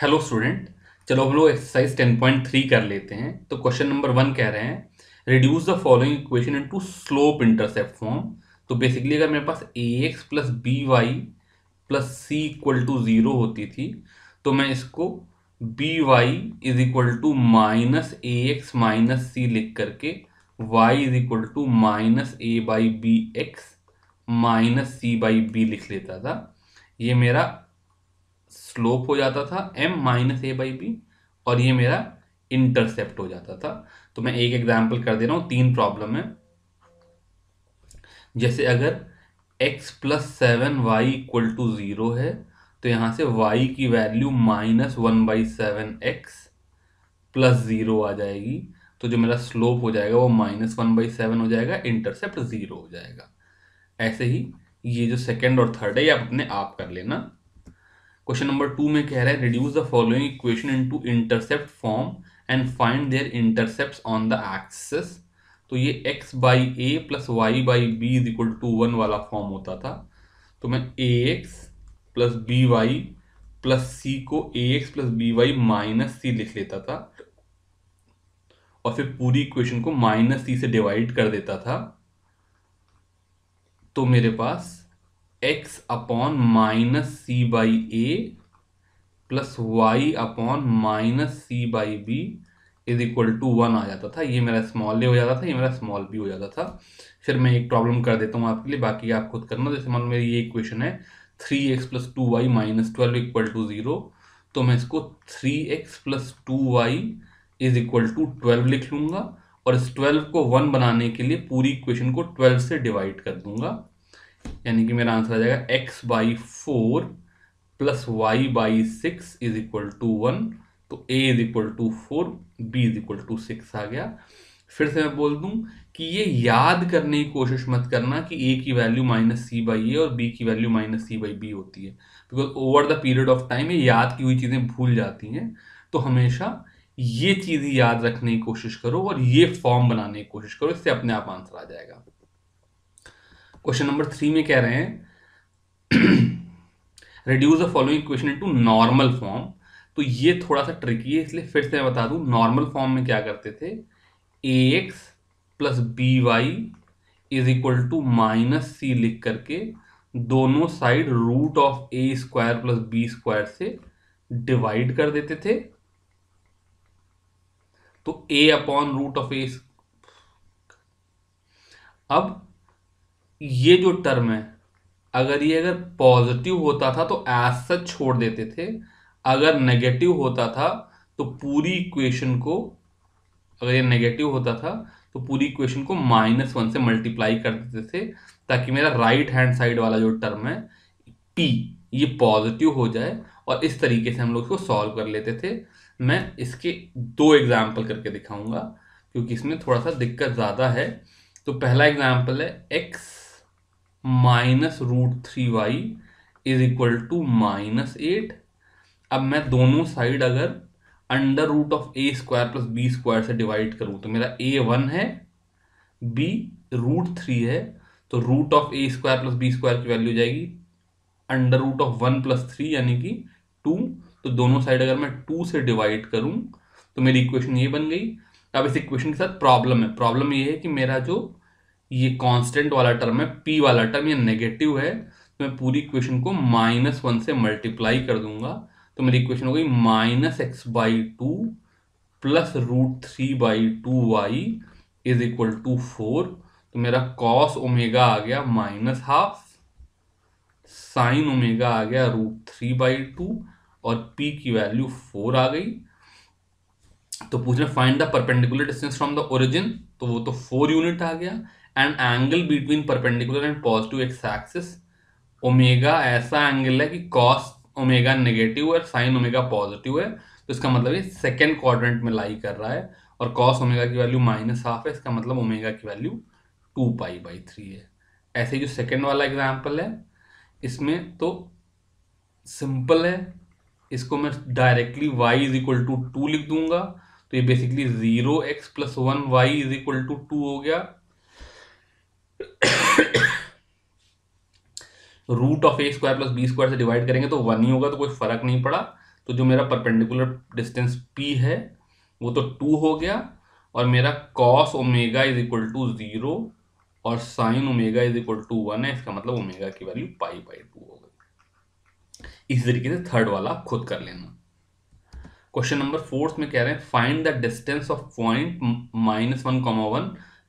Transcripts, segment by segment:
Hello student, चलो हम लोग एक्सरसाइज 10.3 कर लेते हैं। तो क्वेश्चन नंबर वन कह रहे हैं reduce the following equation into slope intercept form तो बेसिकली अगर मेरे पास a x plus b y plus c equal to zero होती थी तो मैं इसको b y is equal to minus a x minus c लिख करके y is equal to minus a by b x minus c by b लिख लेता था। ये मेरा स्लोप हो जाता था m minus a by b और ये मेरा इंटरसेप्ट हो जाता था। तो मैं एक एग्ज़ाम्पल कर दे रहा हूँ, तीन प्रॉब्लम है। जैसे अगर x plus seven y equal to zero है तो यहाँ से y की value minus one by seven x plus zero आ जाएगी। तो जो मेरा स्लोप हो जाएगा, वो माइनस वन बाई सेवन हो जाएगा इंटरसेप्ट ज़ीरो हो जाएगा। ऐसे ही ये जो सेकेंड और थर्ड है, ये आप अपने आप कर लेना। क्वेश्चन नंबर टू में कह रहा है reduce the following equation into intercept form and find their intercept on the axis तो ये x by a plus y by b is equal to one वाला फॉर्म होता था। तो मैं a x plus b y plus c को a x plus b y minus c लिख लेता था। और फिर पूरी इक्वेशन को माइनस सी से डिवाइड कर देता था। तो मेरे पास x upon minus c by a plus y upon minus c by b is equal to one आ जाता था। ये मेरा स्मॉल ए हो जाता था, ये मेरा स्मॉल बी हो जाता था। फिर मैं एक प्रॉब्लम कर देता हूँ आपके लिए, बाकी आप खुद करना। जैसे मान मेरी ये इक्वेशन है three x plus two y minus twelve equal to zero तो मैं इसको three x plus two y is equal to twelve लिख लूँगा और इस ट्वेल्व को वन बनाने के लिए पूरी इक्वेशन को ट्वेल्व से डिवाइड कर दूँगा। यानी कि मेरा आंसर आ जाएगा x by four plus y by six is equal to one तो a is equal to four b is equal to six आ गया। फिर से मैं बोल दूँ कि ये याद करने की कोशिश मत करना कि ए की value minus c by a और बी की value minus c by b होती है। Because over the period of time ये याद की हुई चीज़ें भूल जाती हैं। तो हमेशा ये चीज़ याद रखने की कोशिश करो और ये फॉर्म बनाने की कोशिश करो, इससे अपने आप आंसर आ जाएगा। क्वेश्चन नंबर थ्री में कह रहे हैं reduce the following question into normal form तो ये थोड़ा सा ट्रिकी है, इसलिए फिर से मैं बता दूँ नॉर्मल फॉर्म में क्या करते थे? A x plus b y is equal to minus c लिख करके दोनों side root of a square plus b square से डिवाइड कर देते थे। तो a upon root of a अब ये जो टर्म है, अगर ये अगर पॉजिटिव होता था तो एज सच छोड़ देते थे। अगर नेगेटिव होता था तो पूरी इक्वेशन को, अगर ये नेगेटिव होता था तो पूरी इक्वेशन को माइनस वन से मल्टीप्लाई कर देते थे, ताकि मेरा राइट हैंड साइड वाला जो टर्म है पी ये पॉजिटिव हो जाए और इस तरीके से हम लोग इसको सॉल्व कर लेते थे। मैं इसके दो एग्ज़ाम्पल करके दिखाऊँगा, क्योंकि इसमें थोड़ा सा दिक्कत ज़्यादा है। तो पहला एग्ज़ाम्पल है x minus root three y is equal to minus eight. अब मैं दोनों साइड अगर under root of a square plus b square से डिवाइड करूँ तो मेरा ए वन है, बी रूट थ्री है तो root of a square plus b square की वैल्यू जाएगी under root of one plus three, यानी कि टू। तो दोनों साइड अगर मैं टू से डिवाइड करूँ तो मेरी इक्वेशन ये बन गई। अब इस इक्वेशन के साथ प्रॉब्लम है। प्रॉब्लम ये है कि मेरा जो ये कांस्टेंट वाला टर्म है पी वाला टर्म ये नेगेटिव है तो मैं पूरी इक्वेशन को माइनस वन से मल्टीप्लाई कर दूँगा तो मेरी इक्वेशन हो गई minus x by two plus root three by two y is equal to four तो मेरा कॉस ओमेगा आ गया माइनस हाफ़ साइन ओमेगा आ गया रूट थ्री बाई टू और पी की वैल्यू फोर आ गई। तो पूछ रहे find the perpendicular distance from the origin तो वो तो फोर यूनिट आ गया। And angle between perpendicular and positive x axis omega ऐसा एंगल है कि कॉस ओमेगा नेगेटिव है साइन ओमेगा पॉजिटिव है। तो इसका मतलब ये सेकेंड क्वाड्रेंट में लाई कर रहा है और कॉस ओमेगा की वैल्यू माइनस हाफ़ है। इसका मतलब ओमेगा की value two pi by three है। ऐसे जो सेकेंड वाला एग्ज़ाम्पल है, इसमें तो सिंपल है। इसको मैं directly y is equal to two लिख दूँगा। तो ये basically zero x plus one y is equal to two हो गया। Root of a square plus b square से डिवाइड करेंगे तो वन ही होगा तो कोई फ़र्क नहीं पड़ा। तो जो मेरा परपेंडिकुलर डिस्टेंस पी है, वो तो टू हो गया और मेरा cos omega is equal to zero और sine omega is equal to one है, इसका मतलब ओमेगा की वैल्यू पाई बाई टू हो गई। इसी तरीके से थर्ड वाला आप खुद कर लेना। क्वेश्चन नंबर फोर्थ में कह रहे हैं find the distance of point minus one comma one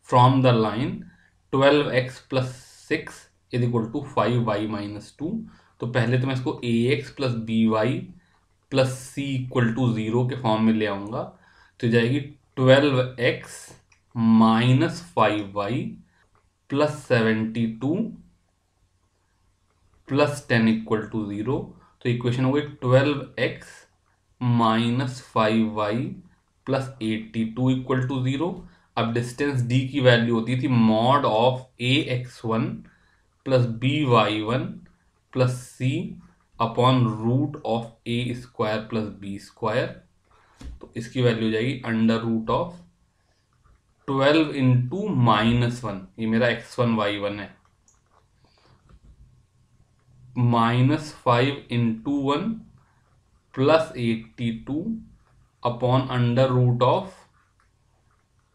from the line twelve x plus six is equal to five y minus two तो पहले तो मैं इसको a x plus b y plus c equal to zero के form में ले आऊँगा। तो जाएगी twelve x minus five y plus seventy two plus ten equal to zero तो इक्वेशन हो गई twelve x minus five y plus eighty two equal to zero अब डिस्टेंस डी की वैल्यू होती थी mod of a x one plus b y one plus c upon root of a square plus b square तो इसकी value हो जाएगी under root of twelve into minus one ये मेरा एक्स वन वाई वन है। Minus five into one plus eighty two upon under root of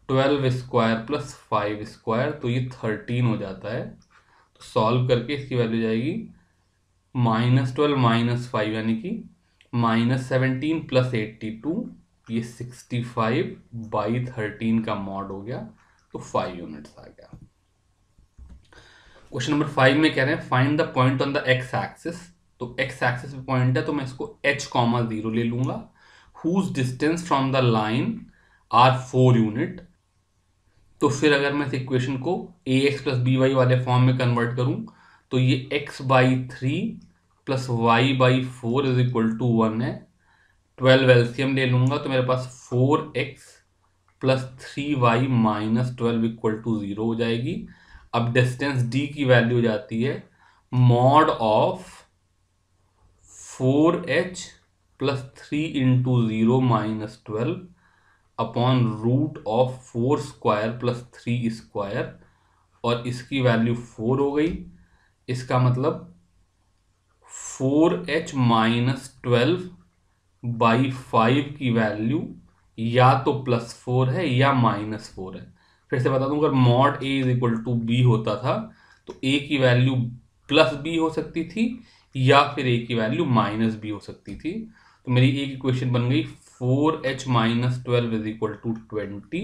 twelve square plus five square तो ये thirteen हो जाता है। तो सॉल्व करके इसकी वैल्यू जाएगी माइनस ट्वेल्व माइनस फाइव, यानी कि minus seventeen plus eighty two, ये सिक्सटी फाइव बाई थर्टीन का मॉड हो गया तो फाइव यूनिट्स आ गया। क्वेश्चन नंबर फाइव में कह रहे हैं, find the point on the x axis. तो एक्स एक्सिस पे पॉइंट है तो मैं इसको एच कॉमा ज़ीरो ले लूँगा। Whose distance from the line are four unit तो फिर अगर मैं इस इक्वेशन को a x plus b y वाले फॉर्म में कन्वर्ट करूँ तो ये x by three plus y by four is equal to one है। ट्वेल्व एल्सियम ले लूँगा तो मेरे पास four x plus three y minus twelve equal to zero हो जाएगी। अब डिस्टेंस डी की वैल्यू हो जाती है mod of four h plus three into zero minus twelve upon root of four square plus three square और इसकी value four हो गई। इसका मतलब four h minus twelve by five की वैल्यू या तो प्लस फोर है या माइनस फोर है। फिर से बता दूँ, अगर mod a is equal to b होता था तो ए की वैल्यू प्लस बी हो सकती थी या फिर ए की वैल्यू माइनस बी हो सकती थी। तो मेरी एक इक्वेशन बन गई four h minus twelve is equal to twenty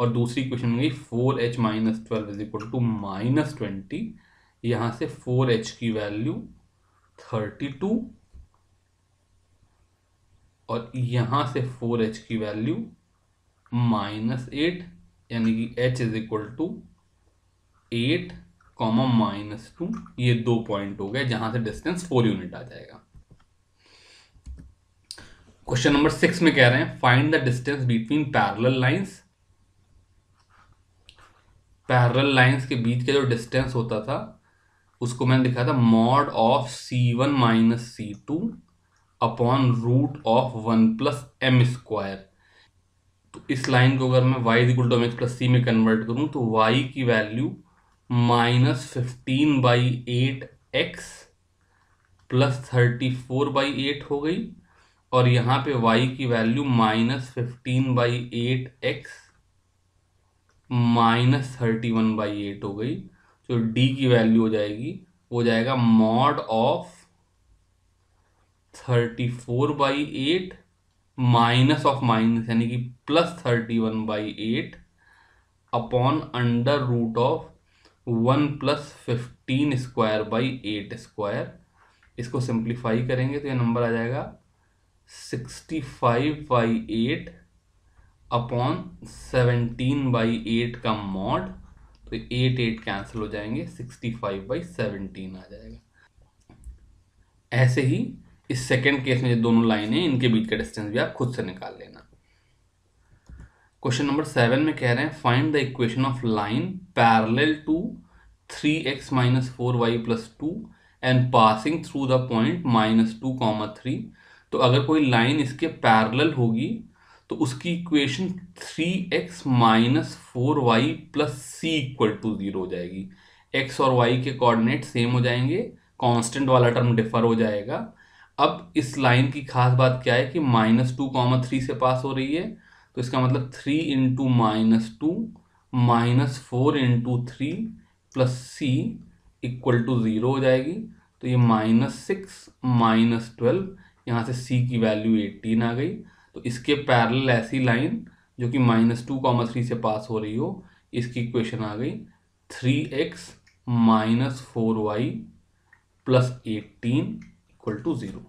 और दूसरी क्वेश्चन गई four h minus twelve is equal to minus twenty. यहाँ से फोर एच की वैल्यू थर्टी टू और यहाँ से फोर एच की वैल्यू माइनस एट, यानी कि h is equal to eight comma minus two. ये दो पॉइंट हो गए, जहाँ से डिस्टेंस फोर यूनिट आ जाएगा। क्वेश्चन नंबर सिक्स में कह रहे हैं find the distance between parallel lines parallel lines के बीच का जो डिस्टेंस होता था, उसको मैंने लिखा था mod of c one minus c two upon root of one plus m square तो इस लाइन को अगर मैं y equal to m x plus c में कन्वर्ट करूँ तो वाई की value minus fifteen by eight x plus thirty four by eight हो गई। और यहाँ पे y की value minus fifteen by eight x minus thirty one by eight हो गई। जो डी की वैल्यू हो जाएगी, वो जाएगा mod of thirty four by eight minus of minus यानी कि plus thirty one by eight upon under root of one plus fifteen square by eight square इसको सिंप्लीफाई करेंगे तो ये नंबर आ जाएगा sixty five by eight upon seventeen by eight का mod तो एट एट कैंसिल हो जाएँगे, सिक्सटी फाइव बाई सेवनटीन आ जाएगा। ऐसे ही इस सेकेंड केस में जो दोनों लाइन है, इनके बीच का डिस्टेंस भी आप खुद से निकाल लेना। क्वेश्चन नंबर सेवन में कह रहे हैं find the equation of line parallel to three x minus four y plus two and passing through the point minus two comma three तो अगर कोई लाइन इसके पैरेलल होगी तो उसकी equation three x minus four y plus c equal to zero हो जाएगी। X और वाई के कोऑर्डिनेट सेम हो जाएँगे कांस्टेंट वाला टर्म डिफर हो जाएगा। अब इस लाइन की खास बात क्या है कि माइनस टू कॉमा थ्री से पास हो रही है तो इसका मतलब three into minus two minus four into three plus c equal to zero हो जाएगी। तो ये माइनस सिक्स माइनस ट्वेल्व यहाँ से सी की वैल्यू एटीन आ गई। तो इसके पैरल ऐसी लाइन जो कि माइनस टू कॉमा थ्री से पास हो रही हो, इसकी इक्वेशन आ गई। Three x minus four y plus eighteen equal to zero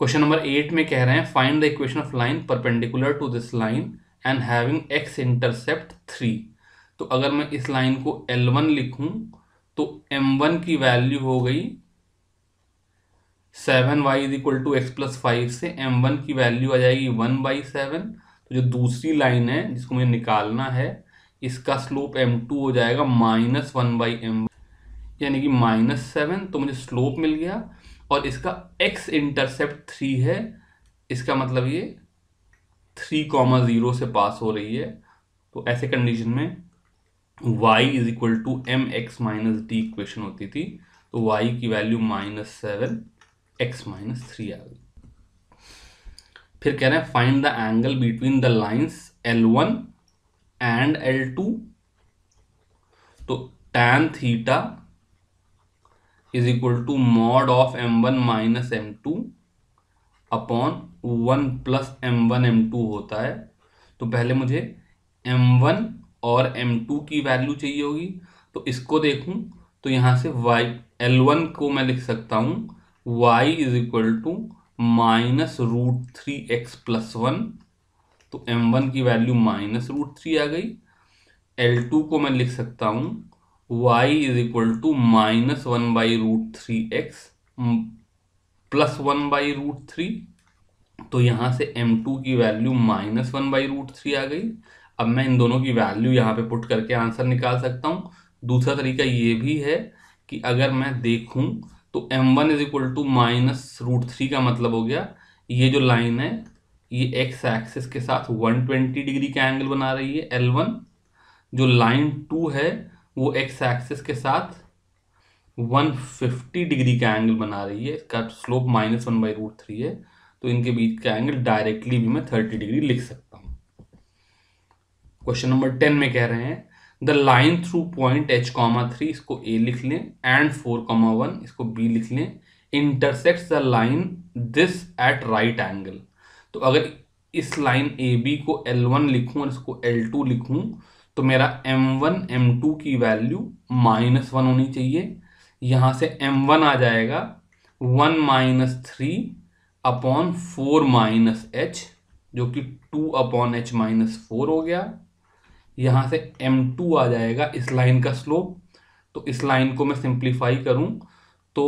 question number eight में कह रहे हैं find the equation of line perpendicular to this line and having x intercept three तो अगर मैं इस लाइन को एल वन लिखूं तो एम वन की वैल्यू हो गई seven y is equal to x plus five से एम वन की वैल्यू आ जाएगी वन बाई सेवन तो जो दूसरी लाइन है, जिसको मुझे निकालना है, इसका स्लोप एम टू हो जाएगा माइनस वन बाई एम यानी कि माइनस सेवन तो मुझे स्लोप मिल गया। और इसका एक्स इंटरसेप्ट थ्री है। इसका मतलब ये थ्री कॉमा ज़ीरो से पास हो रही है। तो ऐसे कंडीशन में y is equal to m x minus d equation होती थी। तो y की value minus seven x minus three आ गई फिर कह रहे हैं find the angle between the lines l one and l two तो tan theta is equal to mod of m one minus m two upon one plus m one m two होता है। तो पहले मुझे एम वन और m two की value चाहिए होगी। तो इसको देखूँ तो यहाँ से वाई एल वन को मैं लिख सकता हूँ। Y is equal to minus root three x plus one तो एम वन की वैल्यू माइनस रूट थ्री आ गई। एल टू को मैं लिख सकता हूँ। y is equal to minus one by root three x plus one by root three तो यहाँ से m2 की value minus one by root three आ गई। अब मैं इन दोनों की वैल्यू यहाँ पे पुट करके आंसर निकाल सकता हूँ। दूसरा तरीका ये भी है कि अगर मैं देखूँ तो m one is equal to minus root three का मतलब हो गया, ये जो लाइन है, ये एक्स एक्सिस के साथ 120 डिग्री का एंगल बना रही है एल वन जो लाइन टू है, वो एक्स एक्सिस के साथ 150 डिग्री का एंगल बना रही है, इसका slope minus one by root three है तो इनके बीच का एंगल डायरेक्टली भी मैं 30 डिग्री लिख सकता हूँ। क्वेश्चन नंबर टेन में कह रहे हैं the line through point h comma three इसको ए लिख लें एंड फोर कॉमा वन इसको बी लिख लें intersect the line this at right angle तो अगर इस लाइन ए बी को एल वन लिखूं और इसको एल टू लिखूँ तो मेरा एम वन एम टू की वैल्यू माइनस वन होनी चाहिए। यहाँ से एम वन आ जाएगा one minus three upon four minus h जो कि two upon h minus four हो गया। यहाँ से m2 आ जाएगा इस लाइन का स्लोप तो इस लाइन को मैं सिंप्लीफाई करूँ तो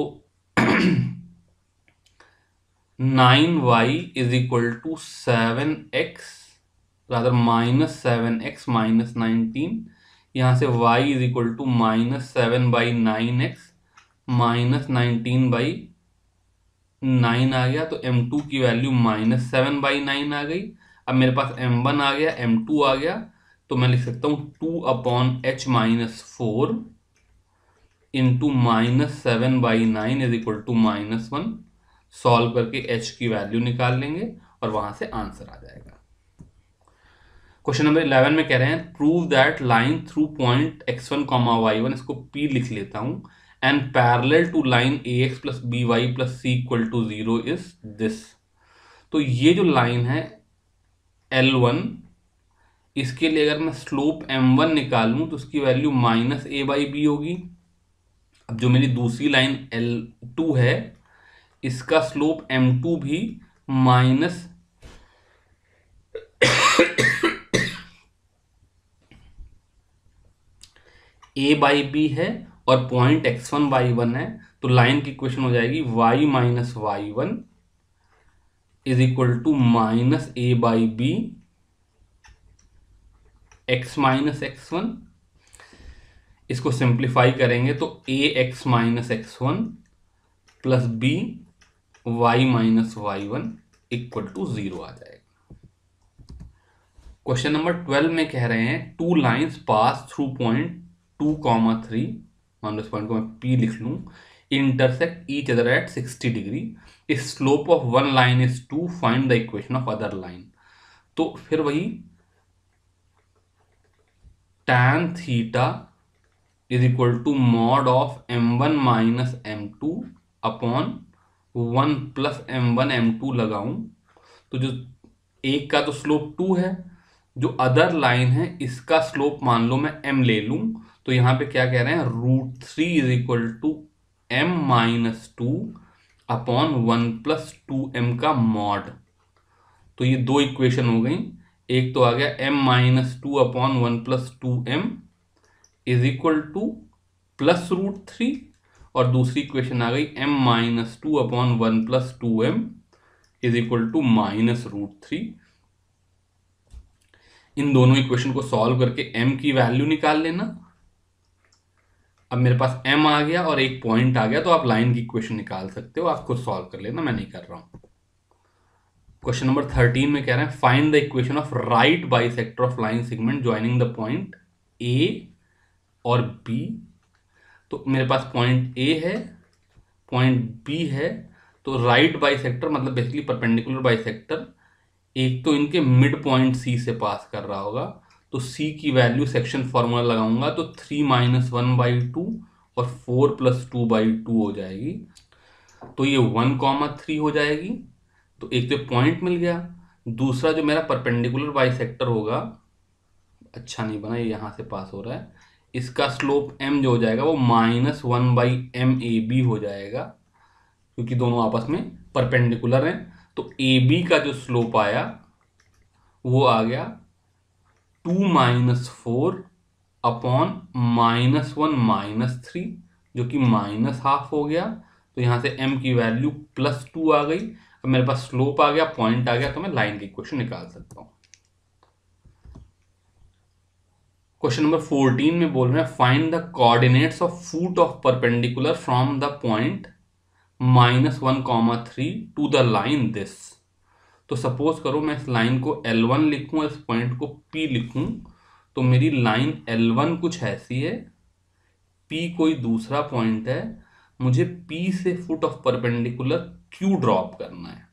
nine y is equal to seven x rather minus seven x minus nineteen यहाँ से y is equal to minus seven by nine x minus nineteen by nine आ गया। तो m2 की value minus seven by nine आ गई। अब मेरे पास m1 आ गया m2 आ गया। तो मैं लिख सकता हूँ two upon h minus four into minus seven by nine is equal to minus one. Solve करके एच की वैल्यू निकाल लेंगे और वहाँ से आंसर आ जाएगा। क्वेश्चन नंबर इलेवन में कह रहे हैं prove that line through point x one comma y one इसको पी लिख लेता हूँ। And parallel to line a x plus b y plus c equal to zero is this तो ये जो लाइन है एल वन इसके लिए अगर मैं स्लोप एम वन निकालूं तो उसकी value minus a by b होगी। अब जो मेरी दूसरी लाइन एल टू है, इसका स्लोप एम टू भी माइनस ए बाई बी है और point x one by one है तो लाइन की क्वेश्चन हो जाएगी y minus y one is equal to minus a by b x minus x one इसको सिंप्लीफाई करेंगे तो a x minus x one plus b y minus y one equal to zero आ जाएगा। Question number twelve में कह रहे हैं two lines pass through point two comma three मान लो इस पॉइंट को मैं पी लिख लूँ, intersect each other at 60 degree if slope of one line is 2 find the equation of other line. तो फिर वही tan theta is equal to mod of m1 minus m2 upon one plus m one m two लगाऊँ। तो जो एक का तो slope to है, जो अदर लाइन है, इसका स्लोप मान लो मैं एम ले लूँ। तो यहाँ पे क्या कह रहे हैं? Root three is equal to m minus two upon one plus two m का मॉड तो ये दो इक्वेशन हो गई। एक तो आ गया m minus two upon one plus two m is equal to plus root three और दूसरी इक्वेशन आ गई m minus two upon one plus two m is equal to minus root three इन दोनों इक्वेशन को सॉल्व करके m की value निकाल लेना। अब मेरे पास m आ गया और एक पॉइंट आ गया तो आप लाइन की इक्वेशन निकाल सकते हो, आप खुद सॉल्व कर लेना, मैं नहीं कर रहा हूँ। क्वेश्चन नंबर थर्टीन में कह रहे हैं find the equation of right bisector of line segment joining the point a और बी तो मेरे पास पॉइंट ए है पॉइंट बी है तो राइट बाई सेक्टर मतलब बेसिकली परपेंडिकुलर बाई सेक्टर एक तो इनके मिड पॉइंट सी से पास कर रहा होगा तो सी की वैल्यू सेक्शन फॉर्मूला लगाऊँगा तो three minus one by two और four plus two by two हो जाएगी तो ये वन कॉमा थ्री हो जाएगी तो एक तो पॉइंट मिल गया, दूसरा जो मेरा परपेंडिकुलर बाई सेक्टर होगा अच्छा नहीं बना, ये यहाँ से पास हो रहा है, इसका स्लोप एम जो हो जाएगा, वो minus one by m a b हो जाएगा, क्योंकि दोनों आपस में परपेंडिकुलर हैं तो ए बी का जो स्लोप आया, वो आ गया two minus four upon minus one minus three जो कि माइनस हाफ़ हो गया तो यहाँ से m की वैल्यू प्लस टू आ गई अब मेरे पास स्लोप आ गया पॉइंट आ गया तो मैं लाइन की इक्वेशन निकाल सकता हूँ। क्वेश्चन नंबर फोर्टीन में बोल रहे हैं find the coordinates of foot of perpendicular from the point minus one comma three to the line this तो सपोज़ करो मैं इस लाइन को एल वन लिखूँ, इस पॉइंट को पी लिखूँ तो मेरी लाइन एल वन कुछ ऐसी है पी कोई दूसरा पॉइंट है, मुझे पी से foot of perpendicular q drop करना है।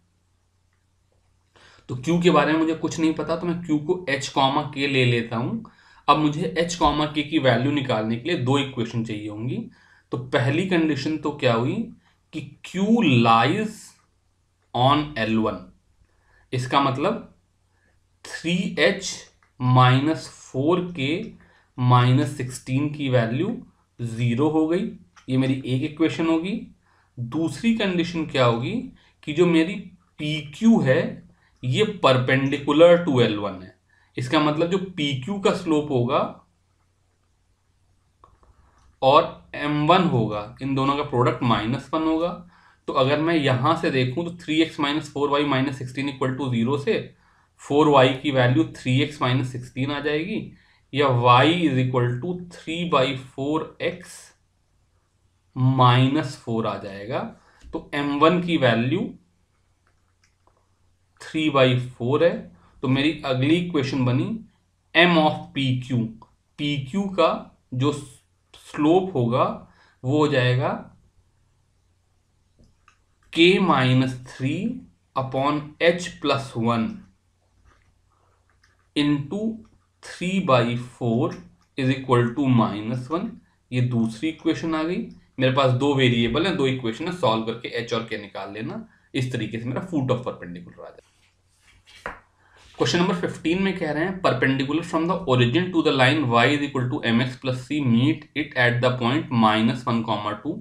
तो क्यू के बारे में मुझे कुछ नहीं पता तो मैं क्यू को एच कॉमा के ले लेता हूँ। अब मुझे एच कॉमा के की वैल्यू निकालने के लिए दो इक्वेशन चाहिए होंगी। तो पहली कंडीशन तो क्या हुई? कि Q लाइज ऑन L1 इसका मतलब 3H h minus four k minus sixteen की वैल्यू ज़ीरो हो गई। ये मेरी एक इक्वेशन होगी। दूसरी कंडीशन क्या होगी कि जो मेरी पी क्यू है, ये परपेंडिकुलर टू एल वन है। इसका मतलब जो पी क्यू का स्लोप होगा और एम वन होगा, इन दोनों का प्रोडक्ट माइनस वन होगा। तो अगर मैं यहाँ से देखूँ तो three x minus four y minus sixteen equal to zero से फोर वाई की value three x minus sixteen आ जाएगी, या y is equal to three by four x minus four आ जाएगा तो एम वन की वैल्यू थ्री बाई फोर है। तो मेरी अगली इक्वेशन बनी m of p q p q का जो स्लोप होगा, वो हो जाएगा k minus three upon h plus one into three by four is equal to minus one ये दूसरी इक्वेशन आ गई। मेरे पास दो वेरिएबल है, दो इक्वेशन है सॉल्व करके एच और के निकाल लेना। इस तरीके से मेरा फूट ऑफ़ परपेंडिकुलर आ जाए क्वेश्चन नंबर 15 में कह रहे हैं perpendicular from the origin to the line y is equal to m x plus c meet it at the point minus one comma two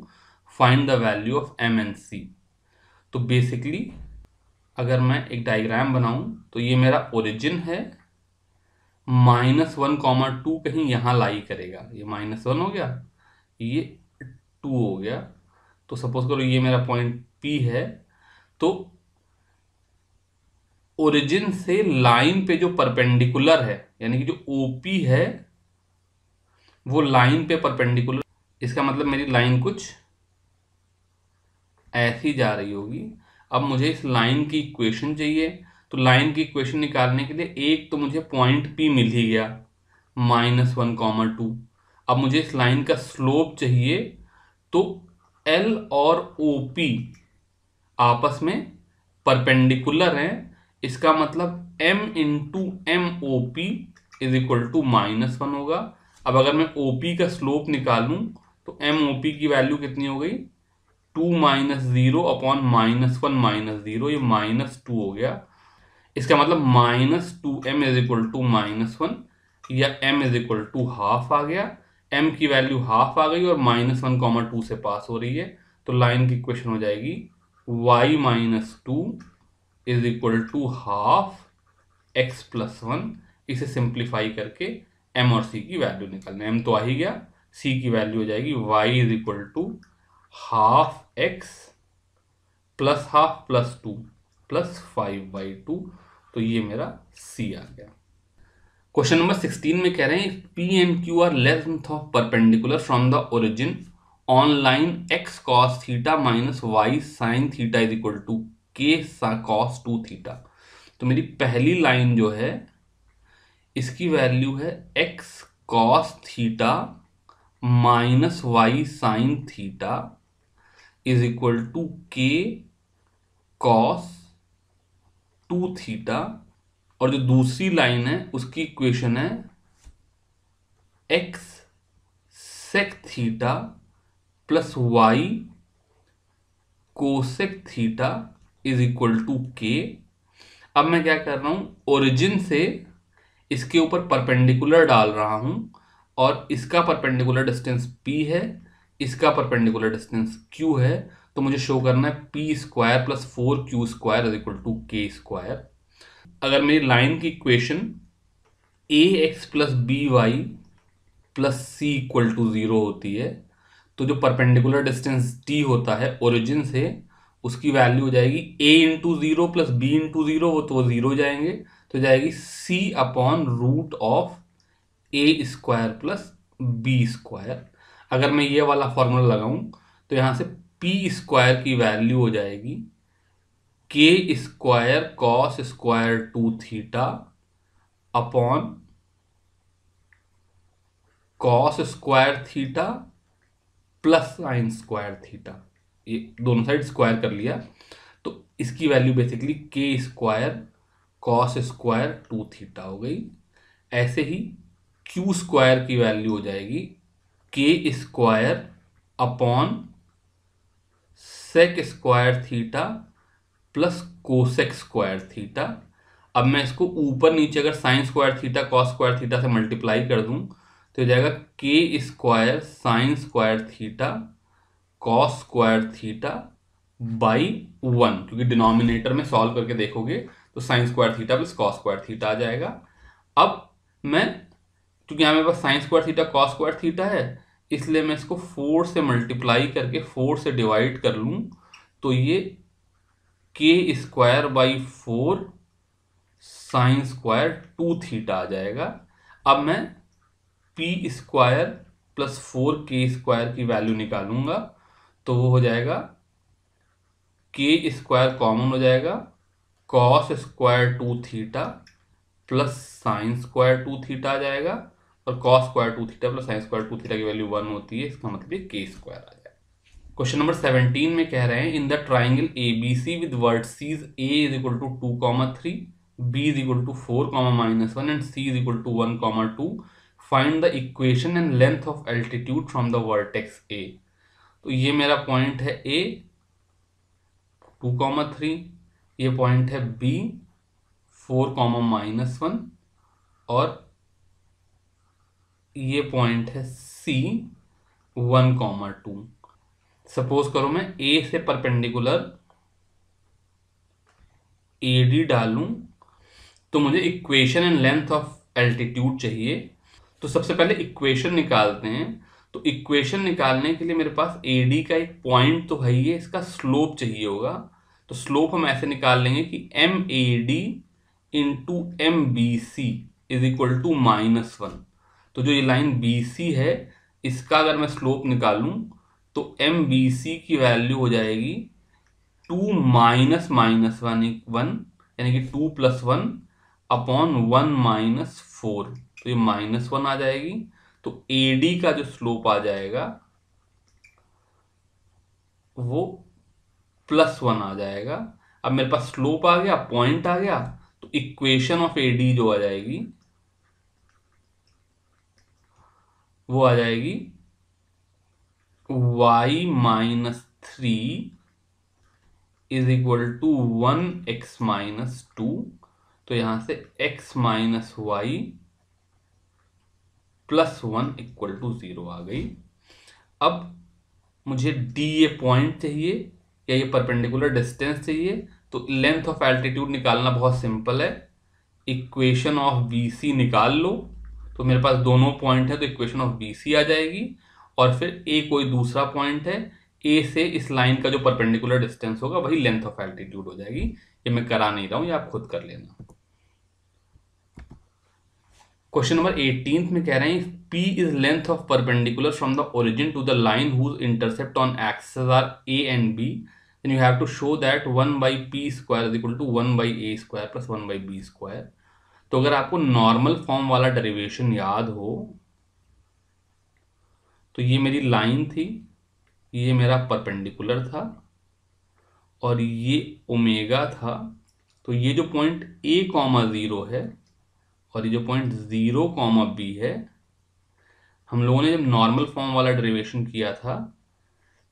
find the value of m and c तो basically अगर मैं एक diagram बनाऊँ तो ये मेरा origin है। Minus one comma to कहीं यहाँ लाई करेगा। ये माइनस वन हो गया। ये टू हो गया। तो सपोज़ करो ये मेरा पॉइंट पी है तो ओरिजिन से लाइन पे जो परपेंडिकुलर है, यानी कि जो ओपी है, वो लाइन पे परपेंडिकुलर इसका मतलब मेरी लाइन कुछ ऐसी जा रही होगी। अब मुझे इस लाइन की इक्वेशन चाहिए तो लाइन की इक्वेशन निकालने के लिए एक तो मुझे पॉइंट पी मिल ही गया माइनस वन कॉमर टू अब मुझे इस लाइन का स्लोप चाहिए तो एल और ओ पी आपस में परपेंडिकुलर हैं। इसका मतलब m into m o p is equal to minus one होगा। अब अगर मैं ओ पी का स्लोप निकालूं तो एम ओ पी की वैल्यू कितनी हो गई? Two minus zero upon minus one minus zero ये माइनस टू हो गया। इसका मतलब minus two m is equal to minus one या m is equal to half आ गया। एम की वैल्यू हाफ़ आ गई और माइनस वन कॉमा टू से पास हो रही है तो लाइन की इक्वेशन हो जाएगी Y minus two is equal to half X plus one इसे सिंप्लीफाई करके एम और सी की वैल्यू निकालना एम तो आ ही गया सी की वैल्यू हो जाएगी y is equal to half x plus half plus two plus five by two तो ये मेरा सी आ गया। क्वेश्चन नंबर सिक्सटीन में कह रहे हैं p and q are length of perpendicular from the origin on line x cos theta minus y sine theta is equal to k cos two theta तो मेरी पहली लाइन जो है, इसकी वैल्यू है x cos theta minus y sine theta is equal to k cos two theta और जो दूसरी लाइन है, उसकी इक्वेशन है x sec theta plus y cosec theta is equal to k अब मैं क्या कर रहा हूँ? ओरिजिन से इसके ऊपर परपेंडिकुलर डाल रहा हूँ और इसका परपेंडिकुलर डिस्टेंस p है, इसका परपेंडिकुलर डिस्टेंस q है तो मुझे शो करना है p square plus four q square is equal to k square अगर मेरी लाइन की equation a x plus b y plus c equal to zero होती है तो जो परपेंडिकुलर डिस्टेंस टी होता है ओरिजिन से, उसकी वैल्यू हो जाएगी a into zero plus b into zero हो तो वो ज़ीरो जाएँगे तो जाएगी c upon root of a square plus b square अगर मैं ये वाला फॉर्मूला लगाऊँ तो यहाँ से पी स्क्वायर की वैल्यू हो जाएगी k square cos square two theta upon cos square theta plus sine square theta ये दोनों साइड स्क्वायर कर लिया। तो इसकी value basically k square cos square two theta हो गई। ऐसे ही क्यू स्क्वायर की वैल्यू हो जाएगी k square upon sec square theta plus cosec square theta अब मैं इसको ऊपर नीचे अगर sine square theta cos square theta से मल्टीप्लाई कर दूँ तो जाएगा k square sine square theta cos square theta by one क्योंकि डिनोमिनेटर में सॉल्व करके देखोगे तो sine square theta plus cos square theta आ जाएगा। अब मैं, क्योंकि यहाँ मेरे पास sine square theta cos square theta है, इसलिए मैं इसको फोर से मल्टीप्लाई करके फोर से डिवाइड कर लूँ तो ये K square by four sine square two theta आ जाएगा। अब मैं P square plus four K square की वैल्यू निकालूँगा तो वो हो जाएगा के स्क्वायर कॉमन हो जाएगा। Cos square two theta plus sine square two theta आ जाएगा और cos square two theta plus sine square two theta की वैल्यू वन होती है, इसका मतलब के स्क्वायर आ जाएगा। क्वेश्चन नंबर सेवनटीन में कह रहे हैं in the triangle a b c with vertices a is equal to two comma three b is equal to four comma minus one and c is equal to one comma two find the equation and length of altitude from the vertex a तो ये मेरा point है ए two comma three ये point है b four comma minus one और ये point है c one comma two suppose करो मैं ए से परपेंडिकुलर ए डी डालूं तो मुझे equation and length of altitude चाहिए। तो सबसे पहले इक्वेशन निकालते हैं। तो इक्वेशन निकालने के लिए मेरे पास ए डी का एक पॉइंट तो है ही है, इसका स्लोप चाहिए होगा। तो स्लोप हम ऐसे निकाल लेंगे कि m a d into m b c is equal to minus one तो जो ये लाइन बी सी है, इसका अगर मैं स्लोप निकालूं तो एम बी सी की वैल्यू हो जाएगी two minus minus one one यानी कि two plus one upon one minus four तो ये माइनस वन आ जाएगी। तो ए डी का जो स्लोप आ जाएगा, वो प्लस वन आ जाएगा। अब मेरे पास स्लोप आ गया पॉइंट आ गया तो इक्वेशन ऑफ़ ए डी जो आ जाएगी, वो आ जाएगी y minus three is equal to one x minus two तो यहाँ से x minus y plus one equal to zero आ गई। अब मुझे डी ये पॉइंट चाहिए या ये परपेंडिकुलर डिस्टेंस चाहिए। तो लेंथ ऑफ़ एल्टीट्यूड निकालना बहुत सिंपल है। इक्वेशन ऑफ़ बी सी निकाल लो। तो मेरे पास दोनों पॉइंट है तो इक्वेशन ऑफ़ बी सी आ जाएगी। और फिर ए कोई दूसरा पॉइंट है। ए से इस लाइन का जो परपेंडिकुलर डिस्टेंस होगा, वही लेंथ ऑफ़ एल्टीट्यूड हो जाएगी। ये मैं करा नहीं रहा हूँ, ये आप खुद कर लेना। क्वेश्चन नंबर एटीन में कह रहे हैं, P is length of perpendicular from the origin to the line whose intercept on axes are a and b then you have to show that 1 by p square is equal to 1 by a square plus 1 by b square. तो अगर आपको normal form वाला derivation याद हो तो ये मेरी line थी, ये मेरा परपेंडिकुलर था और ये ओमेगा था। तो ये जो पॉइंट ए कॉमा ज़ीरो है और ये जो पॉइंट ज़ीरो कॉमा बी है, हम लोगों ने जब नॉर्मल फॉर्म वाला डेरिवेशन किया था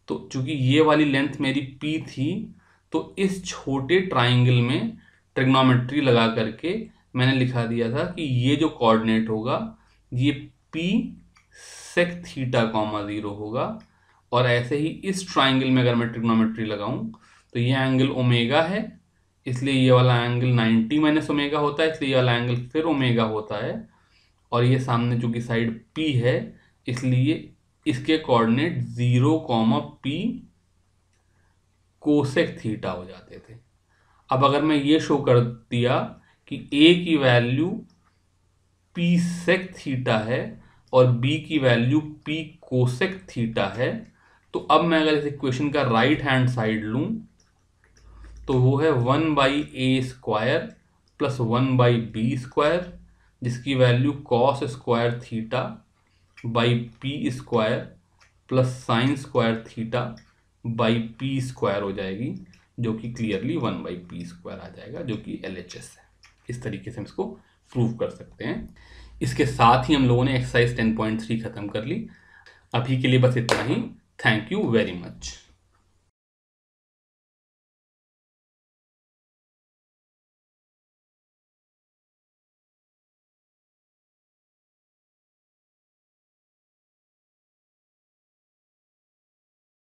तो चूँकि ये वाली लेंथ मेरी पी थी तो इस छोटे ट्राइंगल में ट्रिग्नोमेट्री लगा करके मैंने लिखा दिया था कि ये जो कोऑर्डिनेट होगा, ये p sec theta comma zero होगा। और ऐसे ही इस ट्राइंगल में अगर मैं ट्रिग्नोमेट्री लगाऊँ तो ये एंगल ओमेगा है, इसलिए ये वाला एंगल 90 माइनस ओमेगा होता है, इसलिए ये वाला एंगल फिर ओमेगा होता है। और ये सामने जो कि साइड पी है, इसलिए इसके coordinate zero comma p cosec theta हो जाते थे। अब अगर मैं ये शो कर दिया कि ए की वैल्यू पी सेक थीटा है और बी की वैल्यू पी कोसेक थीटा है तो अब मैं अगर इस इक्वेशन का राइट हैंड साइड लूँ तो वो है one by a square plus one by b square जिसकी value cos square theta by p square plus sine square theta by p square हो जाएगी, जो कि clearly one by p square आ जाएगा, जो कि एस है। इस तरीके से हम इसको प्रूव कर सकते हैं। इसके साथ ही हम लोगों ने एक्सरसाइज टेन पॉइंट थ्री खत्म कर ली। अभी के लिए बस इतना ही। Thank you very much